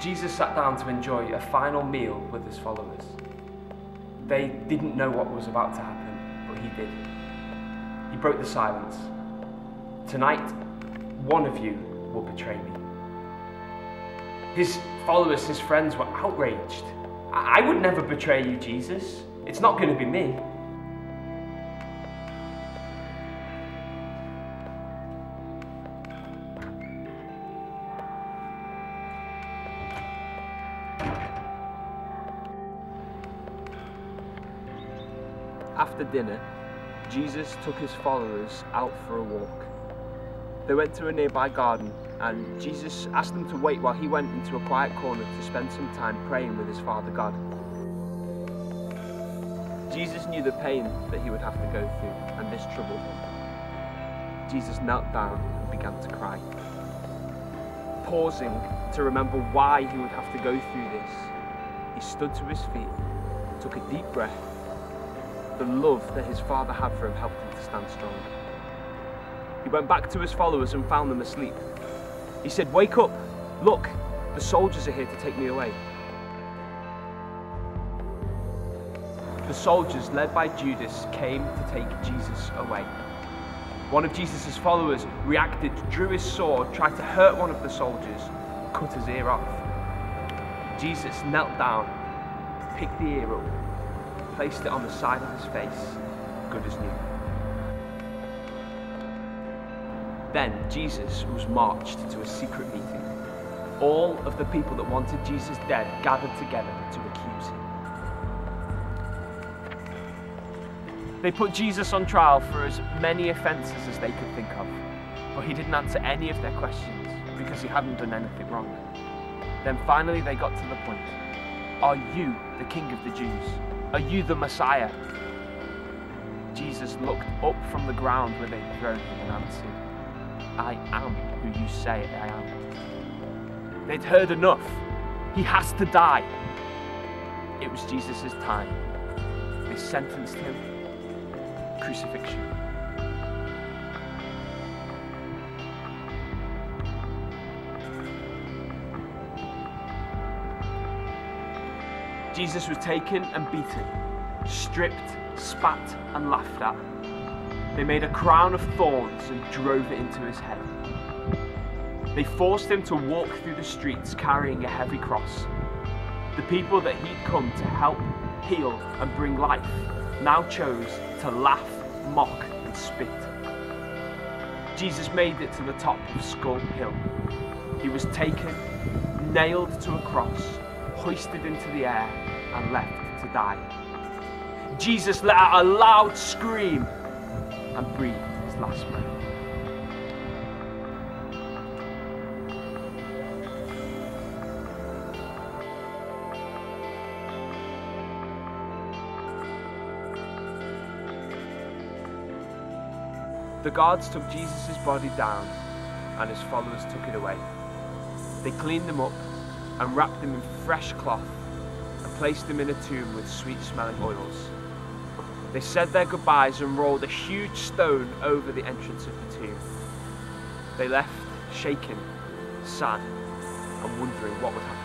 Jesus sat down to enjoy a final meal with his followers. They didn't know what was about to happen, but he did. He broke the silence. Tonight, one of you will betray me. His followers, his friends were outraged. I, I would never betray you, Jesus. It's not going to be me. After dinner, Jesus took his followers out for a walk. They went to a nearby garden and Jesus asked them to wait while he went into a quiet corner to spend some time praying with his Father God. Jesus knew the pain that he would have to go through and this troubled him. Jesus knelt down and began to cry. Pausing to remember why he would have to go through this, he stood to his feet, took a deep breath the love that his father had for him helped him to stand strong. He went back to his followers and found them asleep. He said, Wake up! Look, the soldiers are here to take me away. The soldiers, led by Judas, came to take Jesus away. One of Jesus' followers reacted, drew his sword, tried to hurt one of the soldiers, cut his ear off. Jesus knelt down, picked the ear up, placed it on the side of his face, good as new. Then Jesus was marched to a secret meeting. All of the people that wanted Jesus dead gathered together to accuse him. They put Jesus on trial for as many offences as they could think of, but he didn't answer any of their questions because he hadn't done anything wrong. Then finally they got to the point Are you the King of the Jews? Are you the Messiah? Jesus looked up from the ground where they'd thrown him and answered, I am who you say I am. They'd heard enough. He has to die. It was Jesus' time. They sentenced him. Crucifixion. Jesus was taken and beaten, stripped, spat, and laughed at. They made a crown of thorns and drove it into his head. They forced him to walk through the streets carrying a heavy cross. The people that he'd come to help, heal, and bring life now chose to laugh, mock, and spit. Jesus made it to the top of Skull Hill. He was taken, nailed to a cross, hoisted into the air, and left to die. Jesus let out a loud scream and breathed his last breath. The guards took Jesus' body down and his followers took it away. They cleaned him up and wrapped him in fresh cloth and placed him in a tomb with sweet smelling oils. They said their goodbyes and rolled a huge stone over the entrance of the tomb. They left shaken, sad, and wondering what would happen.